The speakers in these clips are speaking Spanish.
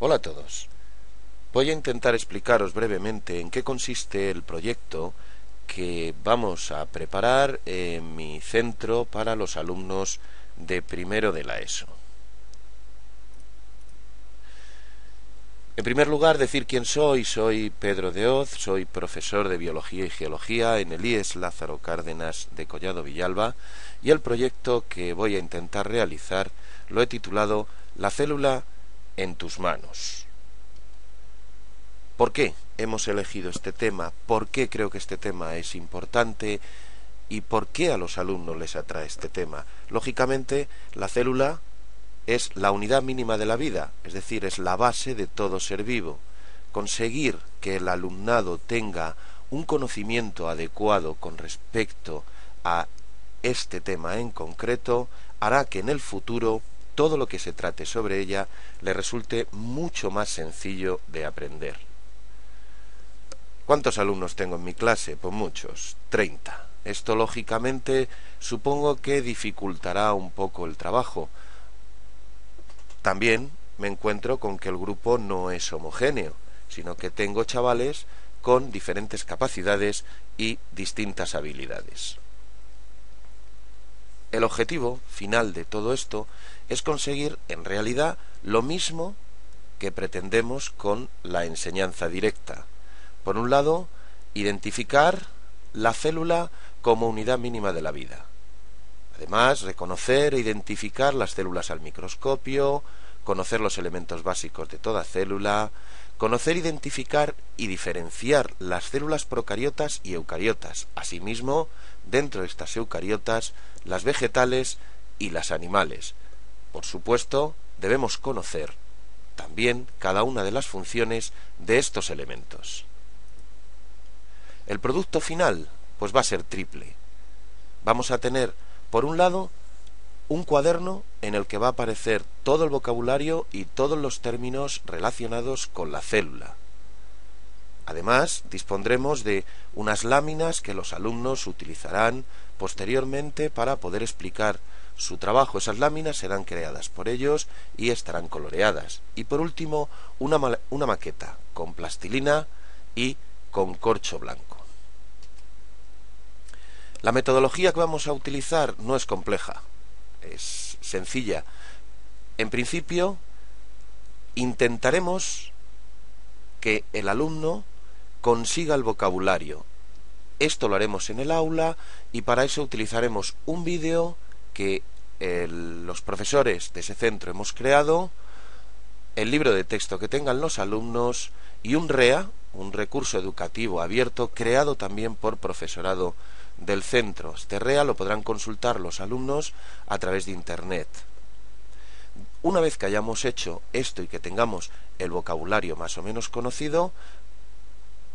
Hola a todos. Voy a intentar explicaros brevemente en qué consiste el proyecto que vamos a preparar en mi centro para los alumnos de primero de la ESO. En primer lugar, decir quién soy. Soy Pedro de Oz, soy profesor de Biología y Geología en el IES Lázaro Cárdenas de Collado Villalba y el proyecto que voy a intentar realizar lo he titulado La célula en tus manos. ¿Por qué hemos elegido este tema? ¿Por qué creo que este tema es importante? ¿Y por qué a los alumnos les atrae este tema? Lógicamente, la célula es la unidad mínima de la vida, es decir, es la base de todo ser vivo. Conseguir que el alumnado tenga un conocimiento adecuado con respecto a este tema en concreto hará que en el futuro todo lo que se trate sobre ella le resulte mucho más sencillo de aprender. ¿Cuántos alumnos tengo en mi clase? Pues muchos, treinta. Esto lógicamente supongo que dificultará un poco el trabajo. También me encuentro con que el grupo no es homogéneo, sino que tengo chavales con diferentes capacidades y distintas habilidades. El objetivo final de todo esto es conseguir en realidad lo mismo que pretendemos con la enseñanza directa. Por un lado, identificar la célula como unidad mínima de la vida. Además, reconocer e identificar las células al microscopio, conocer los elementos básicos de toda célula, conocer, identificar y diferenciar las células procariotas y eucariotas. Asimismo, dentro de estas eucariotas, las vegetales y las animales. Por supuesto, debemos conocer también cada una de las funciones de estos elementos. El producto final, pues va a ser triple. Vamos a tener, por un lado, un cuaderno en el que va a aparecer todo el vocabulario y todos los términos relacionados con la célula. Además, dispondremos de unas láminas que los alumnos utilizarán posteriormente para poder explicar su trabajo. Esas láminas serán creadas por ellos y estarán coloreadas. Y por último, una, maqueta con plastilina y con corcho blanco. La metodología que vamos a utilizar no es compleja, es sencilla. En principio, intentaremos que el alumno consiga el vocabulario. Esto lo haremos en el aula y para eso utilizaremos un vídeo que los profesores de ese centro hemos creado, el libro de texto que tengan los alumnos y un REA, un recurso educativo abierto creado también por profesorado del centro. Este REA lo podrán consultar los alumnos a través de Internet. Una vez que hayamos hecho esto y que tengamos el vocabulario más o menos conocido,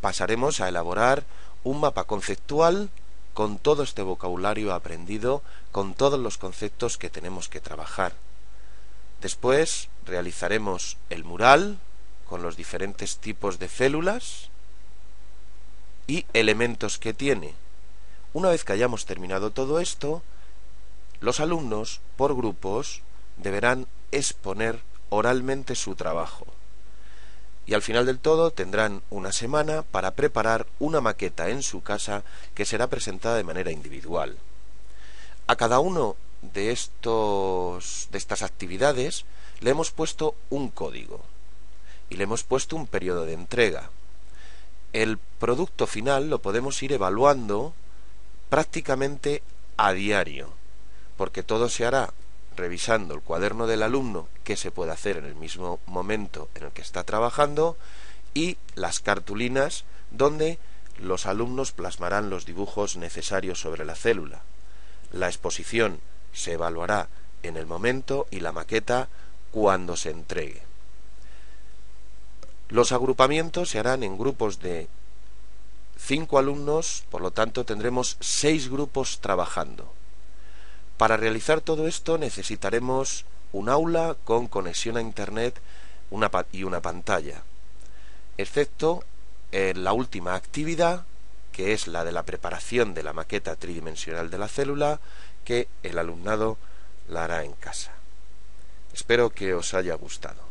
pasaremos a elaborar un mapa conceptual con todo este vocabulario aprendido, con todos los conceptos que tenemos que trabajar. Después realizaremos el mural con los diferentes tipos de células y elementos que tiene. Una vez que hayamos terminado todo esto, los alumnos, por grupos, deberán exponer oralmente su trabajo y al final del todo tendrán una semana para preparar una maqueta en su casa que será presentada de manera individual. A cada uno de estos de estas actividades le hemos puesto un código y le hemos puesto un periodo de entrega. El producto final lo podemos ir evaluando prácticamente a diario, porque todo se hará revisando el cuaderno del alumno, qué se puede hacer en el mismo momento en el que está trabajando, y las cartulinas donde los alumnos plasmarán los dibujos necesarios sobre la célula. La exposición se evaluará en el momento y la maqueta cuando se entregue. Los agrupamientos se harán en grupos de cinco alumnos, por lo tanto tendremos seis grupos trabajando. Para realizar todo esto necesitaremos un aula con conexión a Internet y una pantalla, excepto en la última actividad, que es la de la preparación de la maqueta tridimensional de la célula, que el alumnado la hará en casa. Espero que os haya gustado.